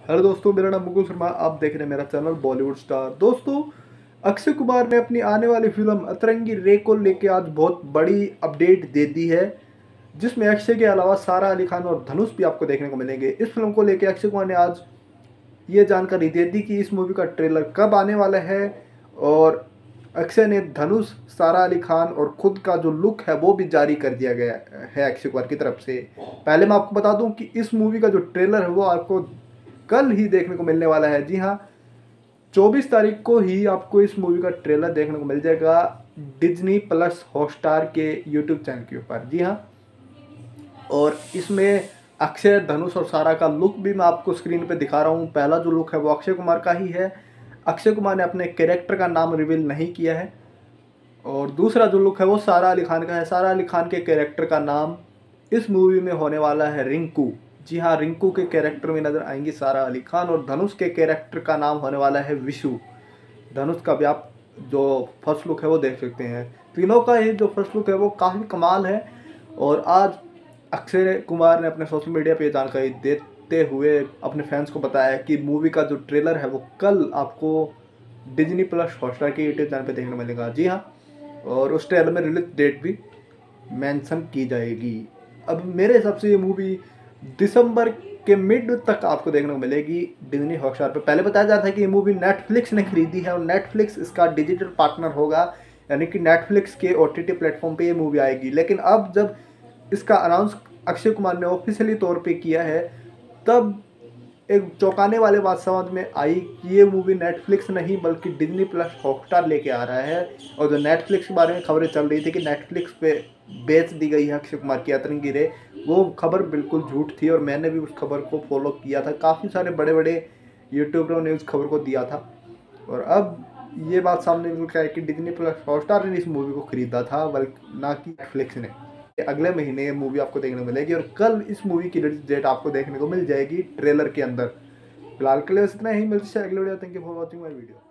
Hello दोस्तों, मेरा नाम मुकुल शर्मा, आप देख रहे हैं मेरा चैनल बॉलीवुड स्टार। दोस्तों, अक्षय कुमार ने अपनी आने वाली फ़िल्म अतरंगी रे को लेके आज बहुत बड़ी अपडेट दे दी है, जिसमें अक्षय के अलावा सारा अली खान और धनुष भी आपको देखने को मिलेंगे। इस फ़िल्म को लेकर अक्षय कुमार ने आज ये जानकारी दे दी कि इस मूवी का ट्रेलर कब आने वाला है, और अक्षय ने धनुष, सारा अली खान और खुद का जो लुक है, वो भी जारी कर दिया गया है अक्षय कुमार की तरफ़ से। पहले मैं आपको बता दूँ कि इस मूवी का जो ट्रेलर है, वो आपको कल ही देखने को मिलने वाला है। जी हाँ चौबीस तारीख को ही आपको इस मूवी का ट्रेलर देखने को मिल जाएगा डिज्नी प्लस हॉटस्टार के यूट्यूब चैनल के ऊपर। जी हाँ और इसमें अक्षय, धनुष और सारा का लुक भी मैं आपको स्क्रीन पे दिखा रहा हूँ। पहला जो लुक है वो अक्षय कुमार का ही है। अक्षय कुमार ने अपने कैरेक्टर का नाम रिवील नहीं किया है। और दूसरा जो लुक है वो सारा अली खान का है। सारा अली खान के कैरेक्टर का नाम इस मूवी में होने वाला है रिंकू। जी हाँ रिंकू के कैरेक्टर में नज़र आएँगी सारा अली खान और धनुष के कैरेक्टर का नाम होने वाला है विशु। धनुष का भी आप जो फ़र्स्ट लुक है वो देख सकते हैं। तीनों का ही जो फ़र्स्ट लुक है वो काफ़ी कमाल है और आज अक्षय कुमार ने अपने सोशल मीडिया पे जानकारी देते हुए अपने फैंस को बताया कि मूवी का जो ट्रेलर है वो कल आपको डिजनी प्लस हॉटस्टार के यूट्यूब चैनल पर देखने मिलेगा। जी हाँ और उस ट्रेलर में रिलीज़ डेट भी मेंशन की जाएगी। अब मेरे हिसाब से ये मूवी दिसंबर के मिड तक आपको देखने को मिलेगी डिजनी हॉटस्टार पर पहले बताया जाता है कि ये मूवी नेटफ्लिक्स ने खरीदी है और नेटफ्लिक्स इसका डिजिटल पार्टनर होगा, यानी कि नेटफ्लिक्स के ओ टी प्लेटफॉर्म पर ये मूवी आएगी। लेकिन अब जब इसका अनाउंस अक्षय कुमार ने ऑफिशियली तौर पर किया है, तब एक चौंकाने वाले बात समझ में आई कि ये मूवी नेटफ्लिक्स नहीं, बल्कि डिजनी प्लस हॉटस्टार लेके आ रहा है। और जो नेटफ्लिक्स के बारे में खबरें चल रही थी कि नेटफ्लिक्स पे बेच दी गई है अक्षय कुमार की अतरंगी रे, वो खबर बिल्कुल झूठ थी और मैंने भी उस खबर को फॉलो किया था। काफ़ी सारे बड़े बड़े यूट्यूबरों ने उस खबर को दिया था। और अब ये बात सामने निकल के आई कि डिजनी प्लस हॉटस्टार ने इस मूवी को खरीदा था, बल्कि ना कि नेटफ्लिक्स ने। अगले महीने ये मूवी आपको देखने को मिलेगी और कल इस मूवी की रिलीज़ डेट आपको देखने को मिल जाएगी ट्रेलर के अंदर। फ़िलहाल के लिए इतना ही। मिलते हैं अगले video thank you for watching my video